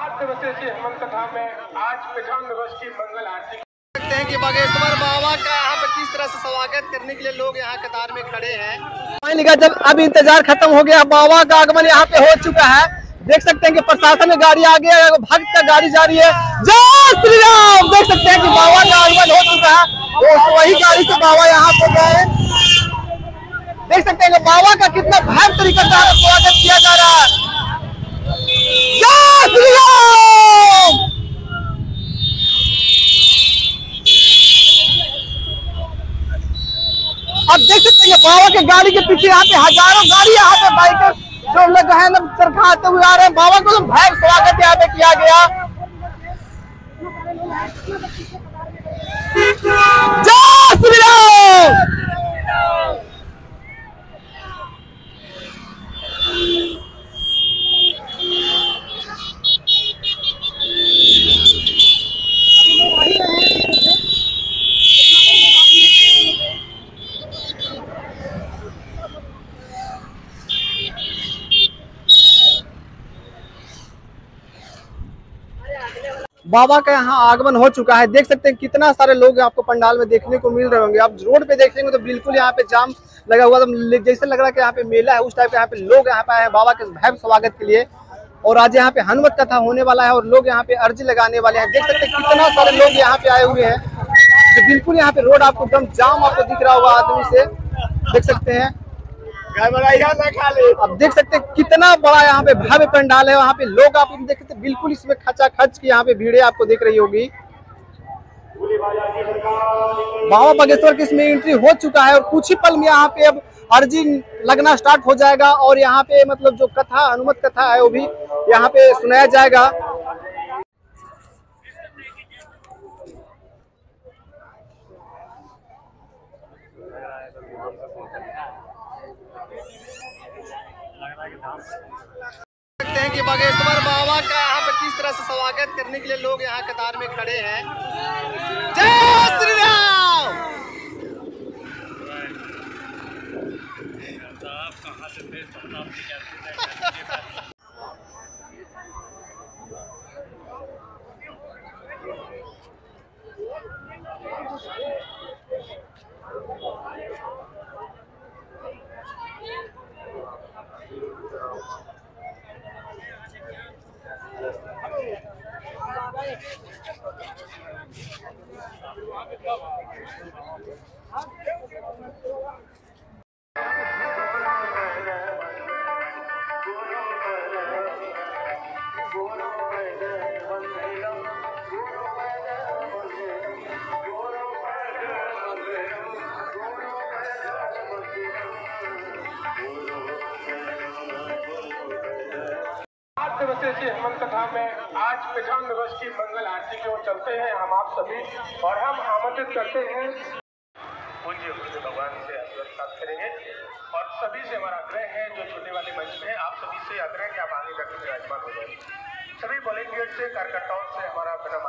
आठ दिवसीय इसी हनुमान कथा में आज पचान दिवस की मंगल आरती। सकते हैं कि बागेश्वर बाबा का यहाँ पे किस तरह से स्वागत करने के लिए लोग यहाँ कतार में खड़े हैं। मान लिखा जब अब इंतज़ार खत्म हो गया बाबा का आगमन यहाँ पे हो चुका है। देख सकते हैं कि प्रशासन में गाड़ी आ गया है भक्त का गाड़ी जा रही है। जय श्री राम! देख सकते हैं कि बाबा का आगमन हो चुका है। तो वही गाड़ी से बाबा यहाँ पे गए। देख सकते हैं कि बाबा का कितना भव्य तरीके से स्वागत किया जा रहा है। अब देख सकते हैं बाबा के गाड़ी के पीछे यहाँ पे हज़ारों गाड़ी यहाँ पे बाइक जो लोग है ना सरखाते हुए आ रहे हैं। बाबा को तो भव्य स्वागत यहाँ पे किया गया जय श्री राम बाबा का यहाँ आगमन हो चुका है। देख सकते हैं कितना सारे लोग आपको पंडाल में देखने को मिल रहे होंगे। आप रोड पे देखेंगे तो बिल्कुल यहाँ पे जाम लगा हुआ तो जैसे लग रहा है यहाँ पे मेला है, उस टाइप के यहाँ पे लोग यहाँ पे आए हैं बाबा के भव्य स्वागत के लिए। और आज यहाँ पे हनुमत कथा होने वाला है और लोग यहाँ पे अर्जी लगाने वाले हैं। देख सकते हैं कितना सारे लोग यहाँ पे आए हुए हैं। तो बिल्कुल यहाँ पे रोड आपको एकदम जाम आपको दिख रहा होगा आदमी से। देख सकते हैं। अब देख सकते हैं कितना बड़ा यहाँ पे भव्य पंडाल है, वहाँ पे लोग आप देख सकते बिल्कुल इसमें खचा खच की यहाँ पे भीड़े आपको देख रही होगी। बाबा बागेश्वर की इसमें एंट्री हो चुका है और कुछ ही पल में यहाँ पे अब अर्जी लगना स्टार्ट हो जाएगा और यहाँ पे मतलब जो कथा, हनुमत कथा है वो भी यहाँ पे सुनाया जाएगा। हैं कि बागेश्वर बाबा का यहाँ पर किस तरह से स्वागत करने के लिए लोग यहाँ कतार में खड़े हैं। जय श्री राम Thank you. आठ दिवसीय हेमंत कथा में आज पचान दिवस की मंगल आरती की ओर चलते हैं हम आप सभी और हम आमंत्रित करते हैं। पूज्य पूज्य भगवान से आशीर्वाद प्राप्त करेंगे और सभी से हमारा आग्रह है, जो छोटे वाले मंच में आप सभी से आग्रह है कि आप आगे जाकर विराजमान हो जाए। सभी वॉलेंटियर से, कार्यकर्ताओं से हमारा विनम्र